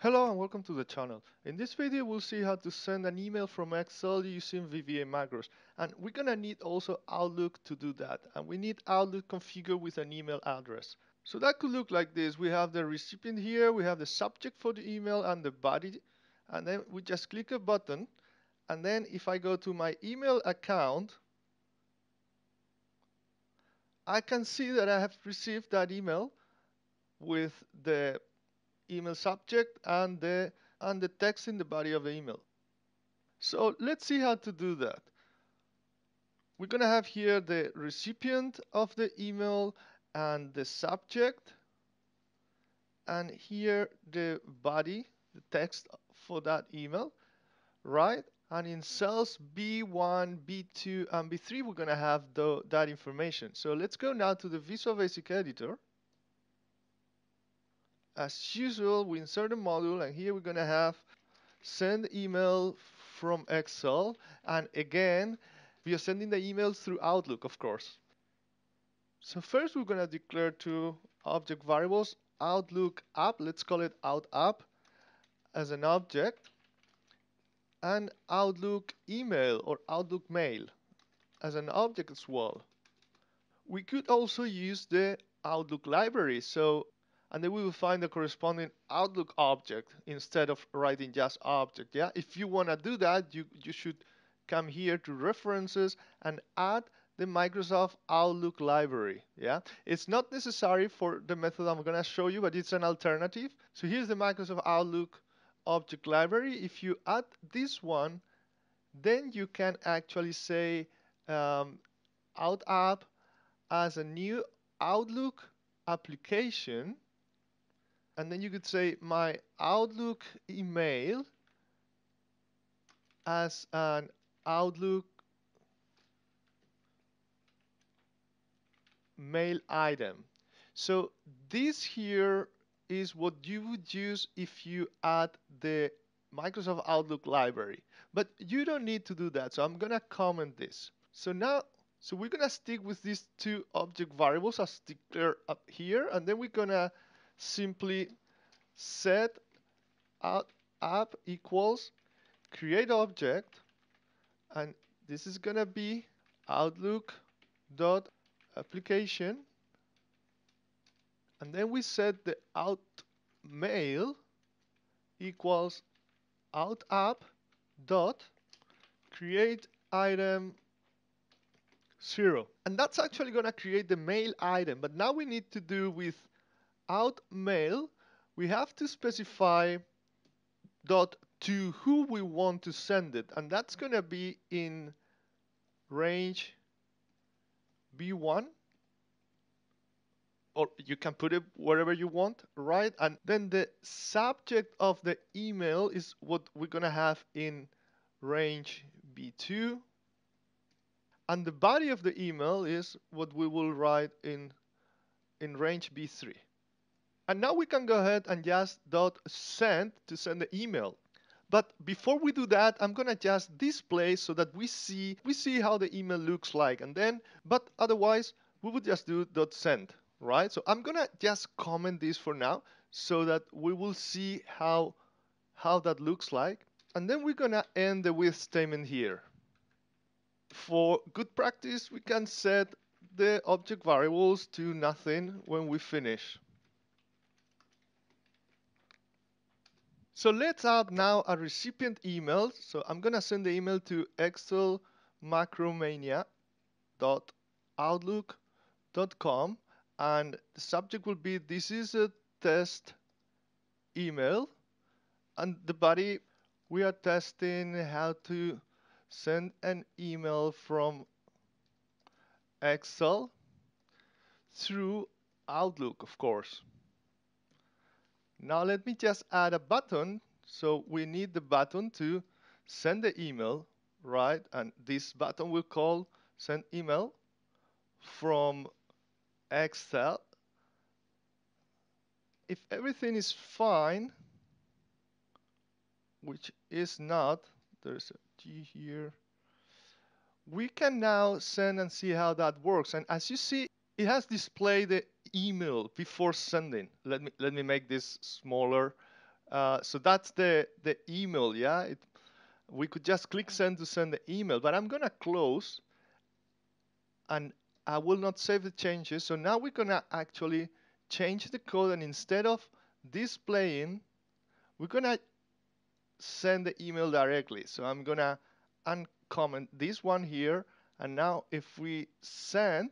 Hello and welcome to the channel. In this video we'll see how to send an email from Excel using VBA macros and we're gonna need also Outlook to do that and we need Outlook configured with an email address. So that could look like this. We have the recipient here, we have the subject for the email and the body and then we just click a button and then if I go to my email account I can see that I have received that email with the email subject and the and the text in the body of the email. So let's see how to do that. We're going to have here the recipient of the email and the subject and here the body, the text for that email, right? And in cells B1, B2, and B3, we're going to have the, that information. So let's go now to the Visual Basic Editor. As usual, we insert a module, and here we're going to have send email from Excel. And again, we are sending the email through Outlook, of course. So first, we're going to declare two object variables, Outlook app, let's call it out app as an object and Outlook email or Outlook mail as an object as well. We could also use the Outlook library, so and then we will find the corresponding Outlook object instead of writing just object. Yeah, if you want to do that, you you should come here to references and add the Microsoft Outlook library. Yeah, it's not necessary for the method I'm going to show you, but it's an alternative. So here's the Microsoft Outlook object library. If you add this one, then you can actually say um, out app as a new Outlook application. And then you could say my Outlook email as an Outlook mail item. So this here is what you would use if you add the Microsoft Outlook library. But you don't need to do that, so I'm gonna comment this. So now, so we're gonna stick with these two object variables as declared up here, and then we're gonna simply set app equals create object, and this is gonna be Outlook dot application and then we set the out mail equals out app dot create item zero. And that's actually going to create the mail item but now we need to do with out mail we have to specify dot to who we want to send it and that's going to be in range b1 or you can put it wherever you want, right? And then the subject of the email is what we're gonna have in range B2. And the body of the email is what we will write in, in range B3. And now we can go ahead and just dot send to send the email. But before we do that, I'm gonna just display so that we see we see how the email looks like. And then, but otherwise, we would just do dot send right? So I'm gonna just comment this for now so that we will see how, how that looks like. And then we're gonna end the with statement here. For good practice, we can set the object variables to nothing when we finish. So let's add now a recipient email. So I'm gonna send the email to excelmacromania.outlook.com and the subject will be this is a test email and the body we are testing how to send an email from Excel through Outlook of course now let me just add a button so we need the button to send the email right and this button will call send email from Excel. If everything is fine, which is not, there's a G here, we can now send and see how that works. And as you see, it has displayed the email before sending. Let me, let me make this smaller Uh, so that's the the email, yeah. It, we could just click send to send the email, but I'm gonna close, and I will not save the changes. So now we're gonna actually change the code, and instead of displaying, we're gonna send the email directly. So I'm gonna uncomment this one here, and now if we send,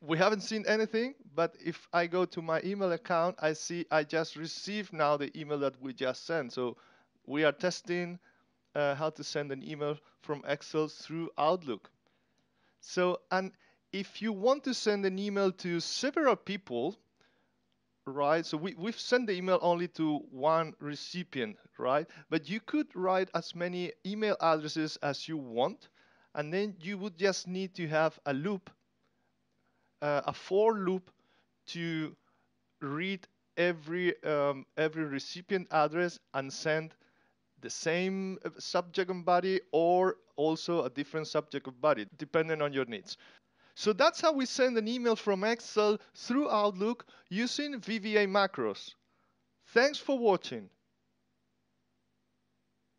we haven't seen anything, but if I go to my email account, I see I just received now the email that we just sent. So we are testing uh, how to send an email from Excel through Outlook. So, and if you want to send an email to several people, right? So we, we've sent the email only to one recipient, right? But you could write as many email addresses as you want, and then you would just need to have a loop uh, a for loop to read every um, every recipient address and send the same uh, subject and body or also a different subject and body depending on your needs. So that's how we send an email from Excel through Outlook using VBA macros. Thanks for watching.